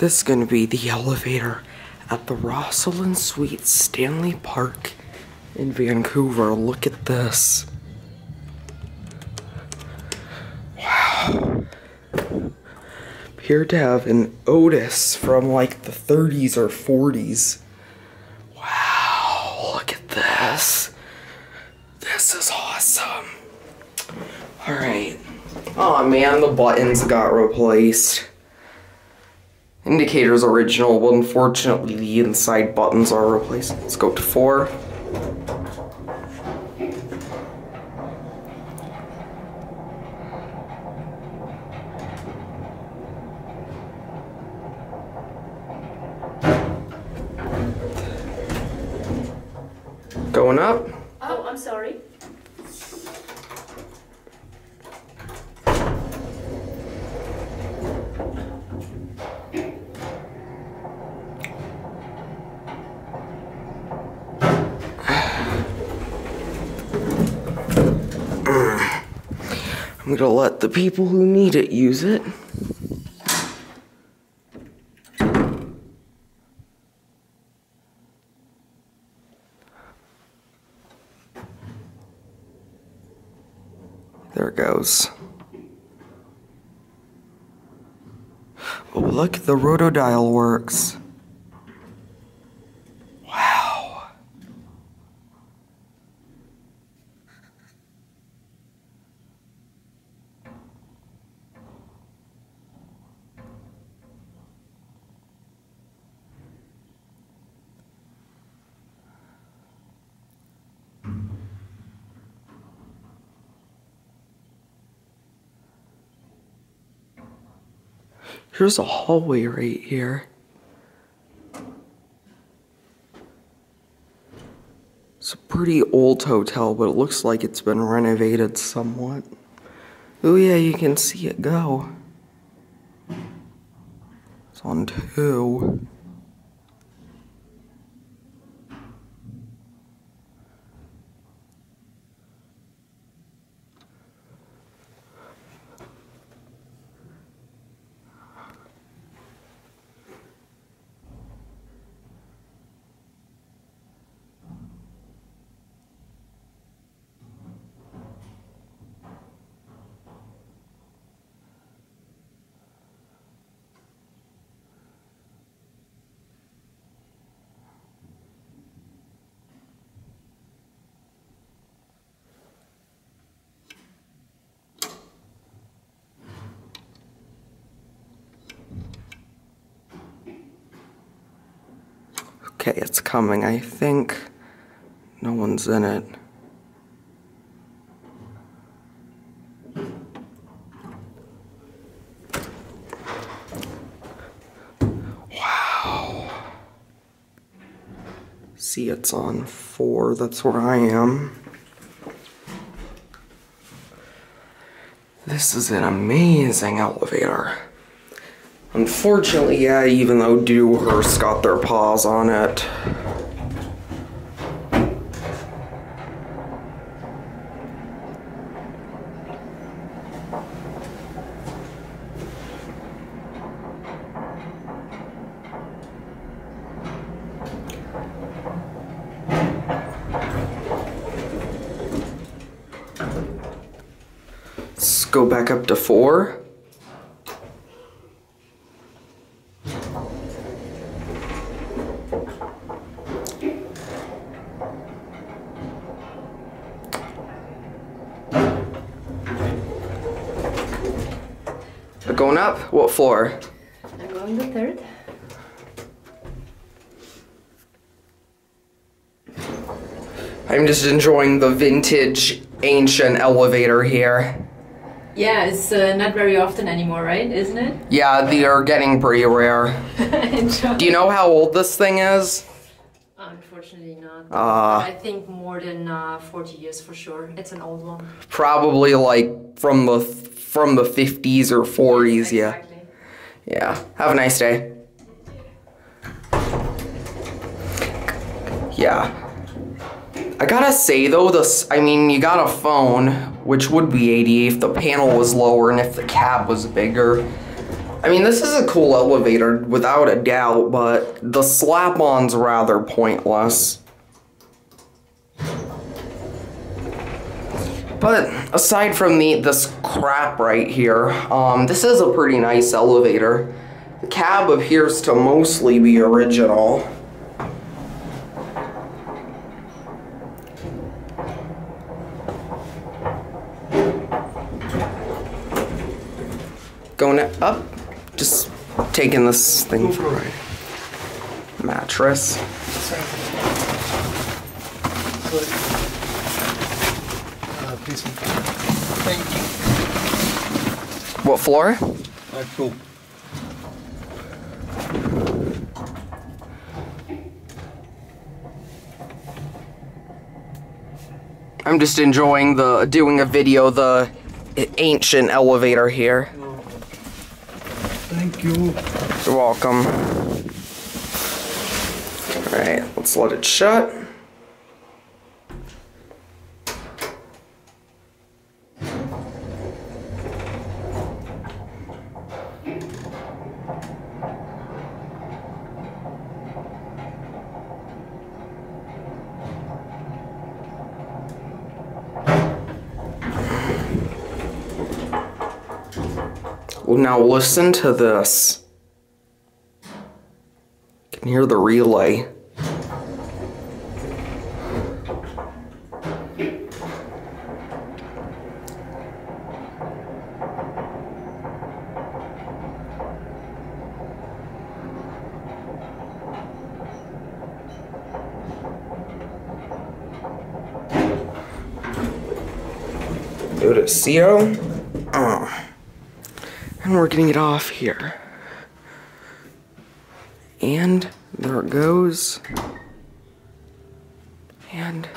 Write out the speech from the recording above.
This is gonna be the elevator at the Rosellen Suite Stanley Park in Vancouver. Look at this. Wow. Appeared to have an Otis from like the 30s or 40s. Wow, look at this. This is awesome. Alright. Oh man, the buttons got replaced. Indicator's original, but unfortunately the inside buttons are replaced. Let's go to four. Going up. Oh, I'm sorry. I'm gonna let the people who need it use it. There it goes. Oh, look, the rotodial works. Wow. Here's a hallway right here. It's a pretty old hotel, but it looks like it's been renovated somewhat. Oh yeah, you can see it go. It's on two. Okay, it's coming. I think no one's in it. Wow. See, it's on four. That's where I am. This is an amazing elevator. Unfortunately, yeah, even though Dewhurst got their paws on it. Let's go back up to four. Going up? What floor? I'm going the third. I'm just enjoying the vintage ancient elevator here. Yeah, it's uh, not very often anymore, right? Isn't it? Yeah, they are getting pretty rare. Do you know how old this thing is? Unfortunately not. Ah. I think more than uh, 40 years for sure. It's an old one. Probably like from the from the 50s or 40s, yeah. Yeah. Have a nice day. Yeah. I gotta say though, this I mean, you got a phone, which would be ADA if the panel was lower and if the cab was bigger. I mean, this is a cool elevator without a doubt, but the slap-on's rather pointless. But aside from the this crap right here, um, this is a pretty nice elevator. The cab appears to mostly be original. Going up, just taking this thing for a ride. Mattress. Please. Thank What floor? you. Uh, cool. I'm just enjoying the doing a video the ancient elevator here. Thank you. You're welcome. Alright, let's let it shut. Now listen to this. Can hear the relay. Go to CO. Oh. Uh. And we're getting it off here. And there it goes. And